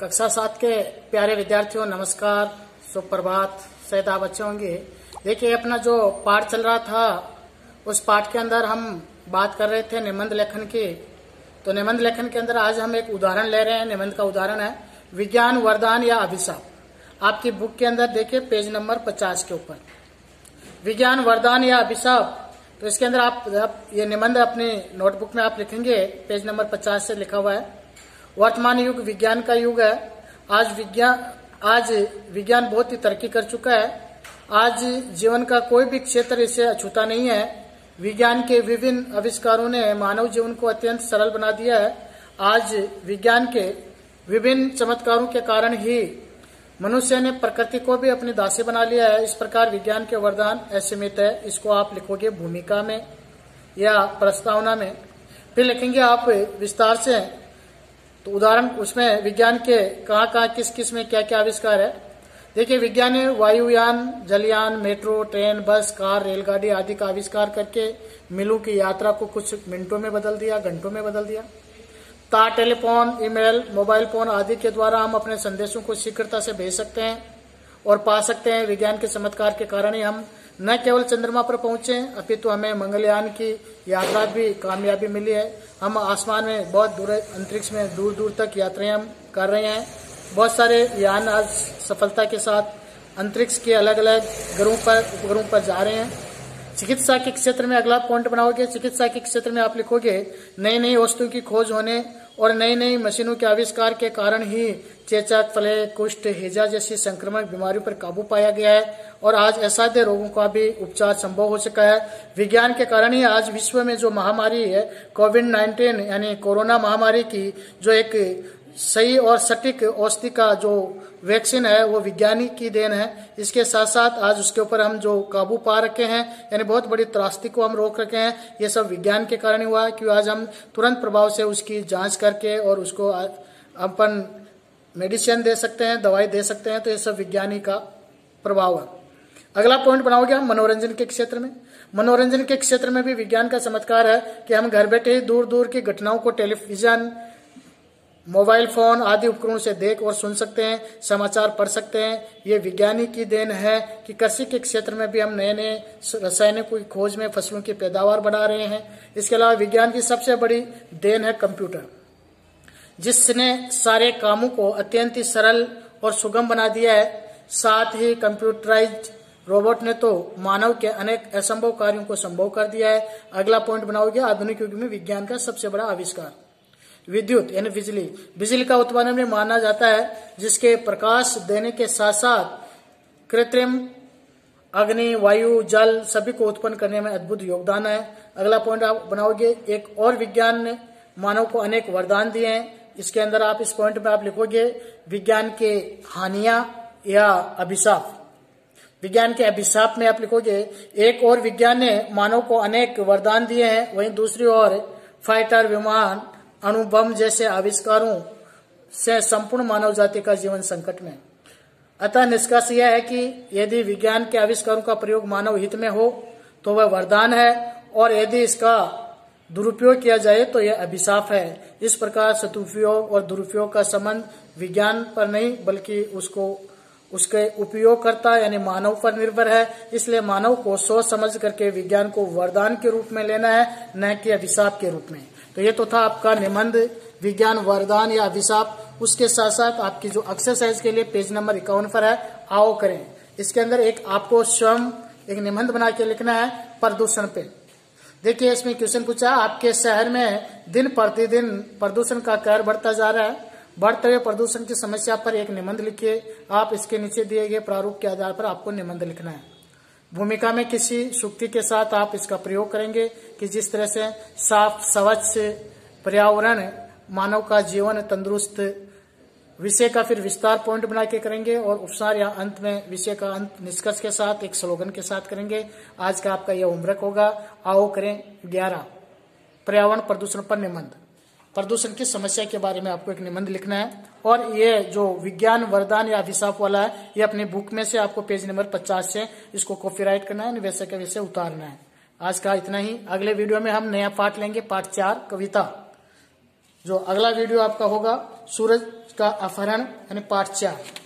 कक्षा सात के प्यारे विद्यार्थियों नमस्कार। सुप्रभात। शायद आप अच्छे होंगे। देखिए अपना जो पाठ चल रहा था उस पाठ के अंदर हम बात कर रहे थे निबंध लेखन की। तो निबंध लेखन के अंदर आज हम एक उदाहरण ले रहे हैं। निबंध का उदाहरण है विज्ञान वरदान या अभिशाप। आपकी बुक के अंदर देखिए पेज नंबर पचास के ऊपर। विज्ञान वरदान या अभिशाप। तो इसके अंदर आप, आप ये निबंध अपनी नोटबुक में आप लिखेंगे। पेज नंबर पचास से लिखा हुआ है। वर्तमान युग विज्ञान का युग है। आज विज्ञान आज विज्ञान बहुत ही तरक्की कर चुका है। आज जीवन का कोई भी क्षेत्र इसे अछूता नहीं है। विज्ञान के विभिन्न आविष्कारों ने मानव जीवन को अत्यंत सरल बना दिया है। आज विज्ञान के विभिन्न चमत्कारों के कारण ही मनुष्य ने प्रकृति को भी अपनी दासी बना लिया है। इस प्रकार विज्ञान के वरदान असीमित है। इसको आप लिखोगे भूमिका में या प्रस्तावना में। फिर लिखेंगे आप विस्तार से। तो उदाहरण उसमें विज्ञान के कहाँ कहाँ, किस किसमें क्या क्या आविष्कार है। देखिए, विज्ञान ने वायुयान जलयान मेट्रो, ट्रेन, बस, कार, रेलगाड़ी आदि का आविष्कार करके मिलों की यात्रा को कुछ मिनटों में बदल दिया, घंटों में बदल दिया। तार, टेलीफोन, ईमेल, मोबाइल फ़ोन आदि के द्वारा हम अपने संदेशों को शीघ्रता से भेज सकते हैं और पा सकते हैं। विज्ञान के चमत्कार के कारण ही हम न केवल चंद्रमा पर पहुँचे, अपितु तो हमें मंगलयान की यात्रा भी कामयाबी मिली है। हम आसमान में बहुत दूर अंतरिक्ष में दूर दूर तक यात्राएँ हम कर रहे हैं। बहुत सारे यान आज सफलता के साथ अंतरिक्ष के अलग अलग ग्रहों पर, उपग्रहों पर जा रहे हैं। चिकित्सा के क्षेत्र में अगला पॉइंट बनाओगे, चिकित्सा के क्षेत्र में आप लिखोगे नई नई वस्तुओं की खोज होने और नई नई मशीनों के आविष्कार के कारण ही चेचक फले, कुष्ठ, हेजा जैसी संक्रमण बीमारियों पर काबू पाया गया है और आज असाध्य रोगों का भी उपचार संभव हो चुका है। विज्ञान के कारण ही आज विश्व में जो महामारी है कोविड नाइन्टीन यानी कोरोना महामारी की, जो एक सही और सटीक औषधि का जो वैक्सीन है, वो विज्ञानी की देन है। इसके साथ साथ आज उसके ऊपर हम जो काबू पा रखे हैं, यानी बहुत बड़ी त्रास्ती को हम रोक रखे हैं, ये सब विज्ञान के कारण हुआ है कि आज हम तुरंत प्रभाव से उसकी जाँच करके और उसको अपन मेडिसिन दे सकते हैं, दवाई दे सकते हैं तो ये सब विज्ञानी का प्रभाव है। अगला पॉइंट बनाओगे हम, मनोरंजन के क्षेत्र में। मनोरंजन के क्षेत्र में भी विज्ञान का चमत्कार है कि हम घर बैठे ही दूर दूर की घटनाओं को टेलीविज़न मोबाइल फ़ोन आदि उपकरणों से देख और सुन सकते हैं, समाचार पढ़ सकते हैं। ये विज्ञानी की देन है कि कृषि के क्षेत्र में भी हम नए नए रसायनों की खोज में फ़सलों की पैदावार बढ़ा रहे हैं। इसके अलावा विज्ञान की सबसे बड़ी देन है कंप्यूटर, जिसने सारे कामों को अत्यंत ही सरल और सुगम बना दिया है। साथ ही कंप्यूटराइज रोबोट ने तो मानव के अनेक असंभव कार्यों को संभव कर दिया है। अगला पॉइंट बनाओगे आधुनिक युग में विज्ञान का सबसे बड़ा आविष्कार। विद्युत, यानी बिजली। बिजली का उत्पादन में माना जाता है, जिसके प्रकाश देने के साथ साथ कृत्रिम, अग्नि, वायु, जल सभी को उत्पन्न करने में अद्भुत योगदान है। अगला पॉइंट आप बनाओगे, एक और विज्ञान ने मानव को अनेक वरदान दिए हैं। इसके अंदर आप इस पॉइंट में आप लिखोगे, विज्ञान के हानिया या अभिशाप। विज्ञान के अभिशाप में आप लिखोगे, एक और विज्ञान ने मानव को अनेक वरदान दिए हैं। वहीं दूसरी ओर फाइटर विमान अणुबम जैसे आविष्कारों से संपूर्ण मानव जाति का जीवन संकट में। अतः निष्कर्ष यह है कि यदि विज्ञान के आविष्कारों का प्रयोग मानव हित में हो तो वह वरदान है, और यदि इसका दुरुपयोग किया जाए तो यह अभिशाप है। इस प्रकार सदुपयोग और दुरुपयोग का संबंध विज्ञान पर नहीं, बल्कि उसको, उसके उपयोगकर्ता यानी मानव पर निर्भर है। इसलिए मानव को सोच समझ करके विज्ञान को वरदान के रूप में लेना है, न कि अभिशाप के रूप में। तो ये तो था आपका निबंध, विज्ञान, वरदान या अभिशाप। उसके साथ साथ आपकी जो एक्सरसाइज के लिए पेज नंबर इक्यावन पर है, आओ करें। इसके अंदर एक आपको स्वयं एक निबंध बना के लिखना है प्रदूषण पे। देखिए, इसमें क्वेश्चन पूछा, आपके शहर में दिन प्रतिदिन प्रदूषण का कहर बढ़ता जा रहा है। बढ़ते हुए प्रदूषण की समस्या पर एक निबंध लिखिए। आप इसके नीचे दिए गए प्रारूप के आधार पर आपको निबंध लिखना है। भूमिका में किसी शुक्ति के साथ आप इसका प्रयोग करेंगे कि जिस तरह से साफ़ स्वच्छ पर्यावरण, मानव का जीवन तंदुरुस्त, विषय का फिर विस्तार पॉइंट बना के करेंगे और उपसार या अंत में विषय का अंत निष्कर्ष के साथ, एक स्लोगन के साथ करेंगे। आज का आपका यह होमवर्क होगा। आओ करें ग्यारह। पर्यावरण प्रदूषण पर निबंध। प्रदूषण की समस्या के बारे में आपको एक निबंध लिखना है। और ये जो विज्ञान वरदान या अभिशाप वाला है, ये अपने बुक में से आपको पेज नंबर पचास से इसको कॉपीराइट करना है वैसे के वैसे उतारना है। आज का इतना ही। अगले वीडियो में हम नया पाठ लेंगे, पाठ चार, कविता। जो अगला वीडियो आपका होगा, सूरज का अपहरण, यानी पाठ चार।